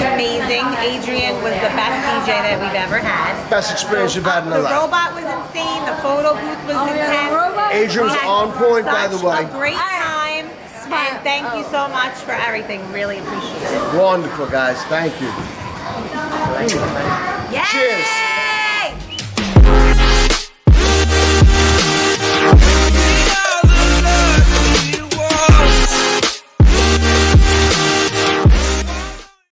Amazing, Adrian was the best DJ that we've ever had. Best experience you've had in a The robot was insane. The photo booth was Oh, intense. Yeah, Adrian was on point, by the way. A great time. And thank you so much for everything. Really appreciate it. Wonderful, guys. Thank you. Yeah. Cheers.